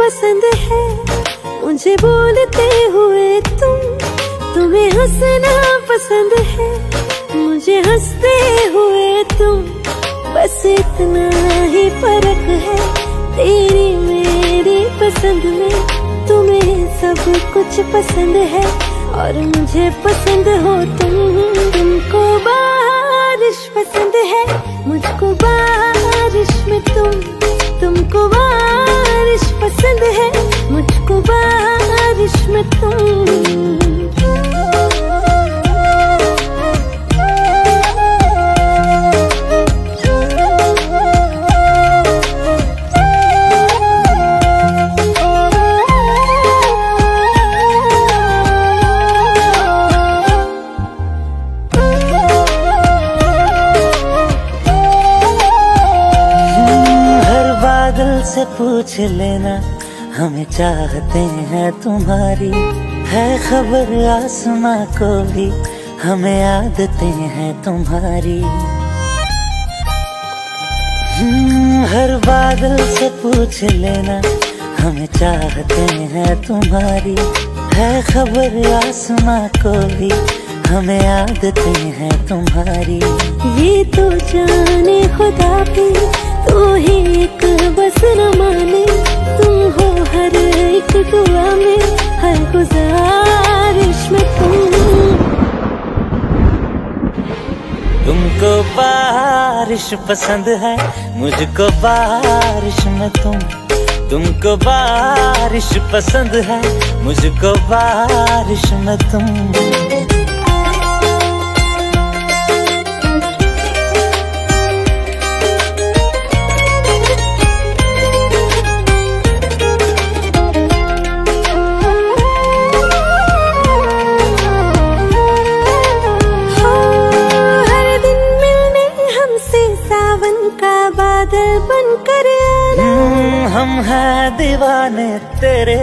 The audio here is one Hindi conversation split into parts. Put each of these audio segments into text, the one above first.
पसंद है। मुझे बोलते हुए तुम, तुम्हें हंसना पसंद है। मुझे हँसते हुए तुम, बस इतना ही फ़र्क है। तेरी मेरी पसंद में तुम्हें सब कुछ पसंद है। और मुझे पसंद हो तुम, तुमको बारिश पसंद है। से पूछ लेना हमें चाहते हैं तुम्हारी। है खबर आसमां को भी हमें आदतें हैं तुम्हारी। हम्म, हर बादल से पूछ लेना हमें चाहते हैं तुम्हारी। है खबर आसमां को भी हमें आदतें हैं तुम्हारी। ये तो जाने खुदा भी हर गुजारिश तुमको बारिश पसंद है, मुझको बारिश में तुम। तुमको बारिश पसंद है, मुझको बारिश में तुम। हम हैं दीवाने तेरे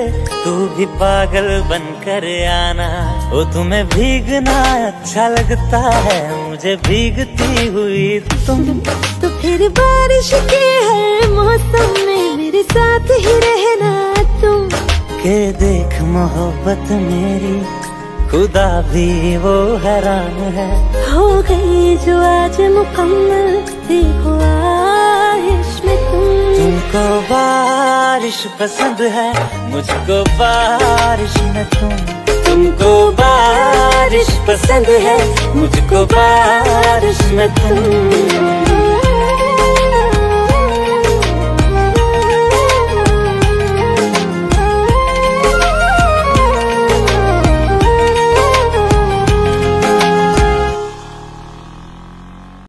तू भी पागल बन कर आना। वो तुम्हें भीगना अच्छा लगता है मुझे भीगती हुई तुम। तो फिर बारिश के हर मौसम में मेरे साथ ही रहना तुम। के देख मोहब्बत मेरी खुदा भी वो हैरान है। हो गई जो आज मुकम्मल देखो आहिश में तुम। तुमको बारिश पसंद है, मुझको बारिश न तुम। तुमको बारिश पसंद है, मुझको बारिश न तुम।